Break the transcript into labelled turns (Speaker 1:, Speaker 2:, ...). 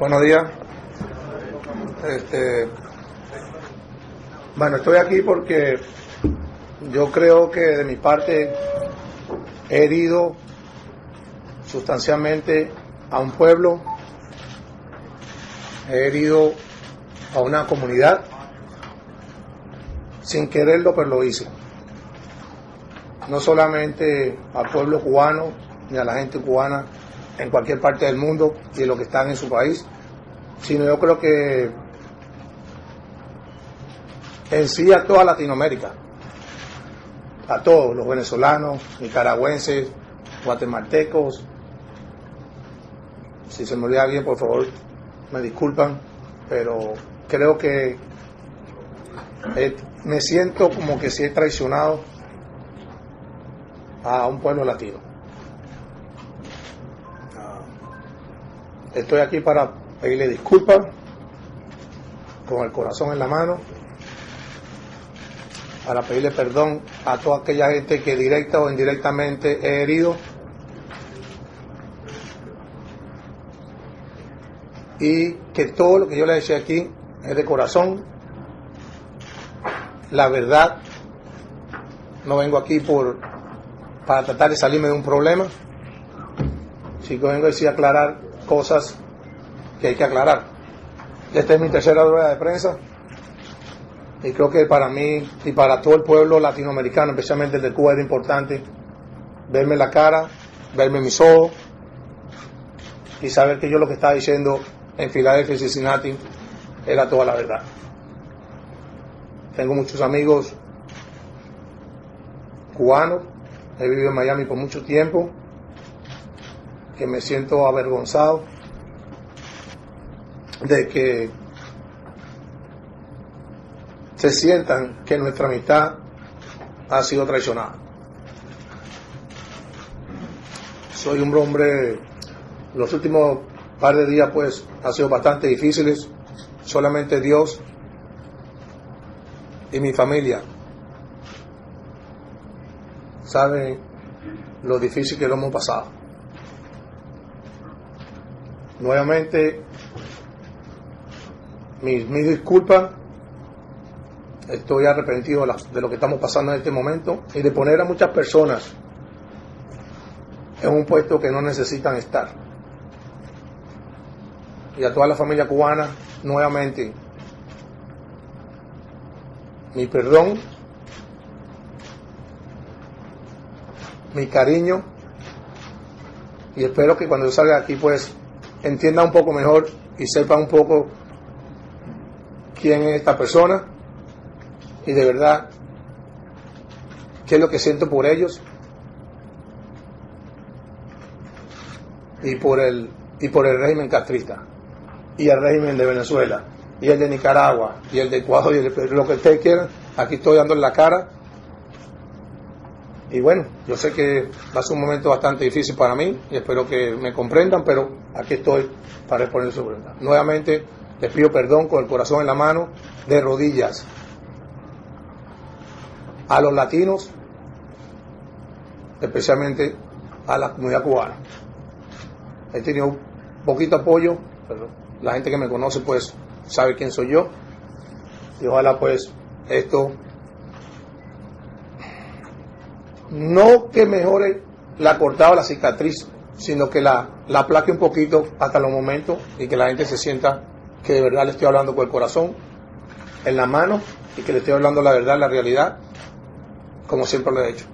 Speaker 1: Buenos días. Este, bueno, estoy aquí porque yo creo que de mi parte he herido sustancialmente a un pueblo, he herido a una comunidad, sin quererlo, pero lo hice. No solamente al pueblo cubano ni a la gente cubana en cualquier parte del mundo y de lo que están en su país, sino yo creo que en sí a toda Latinoamérica, a todos los venezolanos, nicaragüenses, guatemaltecos. Si se me olvida alguien, por favor, me disculpan, pero creo que me siento como que si he traicionado a un pueblo latino. Estoy aquí para pedirle disculpas con el corazón en la mano para pedirle perdón a toda aquella gente que directa o indirectamente he herido. Y que todo lo que yo le decía aquí es de corazón. La verdad, no vengo aquí por para tratar de salirme de un problema. Si vengo a decir aclarar cosas que hay que aclarar. Esta es mi tercera rueda de prensa. Y creo que para mí y para todo el pueblo latinoamericano, especialmente el de Cuba, es importante verme la cara, verme mis ojos y saber que yo lo que estaba diciendo en Filadelfia y Cincinnati era toda la verdad. Tengo muchos amigos cubanos, he vivido en Miami por mucho tiempo, que me siento avergonzado de que se sientan que nuestra amistad ha sido traicionada. Soy un hombre, los últimos par de días pues han sido bastante difíciles, solamente Dios y mi familia saben lo difícil que lo hemos pasado. Nuevamente, mis, mis disculpas estoy arrepentido de lo que estamos pasando en este momento y de poner a muchas personas en un puesto que no necesitan estar. Y a toda la familia cubana, nuevamente, mi perdón, mi cariño, y espero que cuando yo salga de aquí, pues, entienda un poco mejor y sepa un poco quién es esta persona y de verdad qué es lo que siento por ellos y por el y por el régimen castrista y el régimen de Venezuela y el de Nicaragua y el de Ecuador y el lo que ustedes quieran. Aquí estoy dando en la cara y bueno yo sé que va a ser un momento bastante difícil para mí y espero que me comprendan pero aquí estoy para responder su pregunta nuevamente les pido perdón con el corazón en la mano de rodillas a los latinos, especialmente a la comunidad cubana. He tenido poquito apoyo, pero la gente que me conoce pues sabe quién soy yo. Y ojalá pues esto no que mejore la cortada o la cicatriz, sino que la, la aplaque un poquito hasta los momentos y que la gente se sienta que de verdad le estoy hablando con el corazón en la mano y que le estoy hablando la verdad, la realidad como siempre lo he hecho.